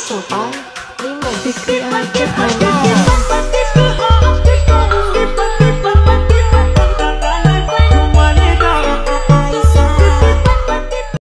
so far. Lima, discreet, I kept my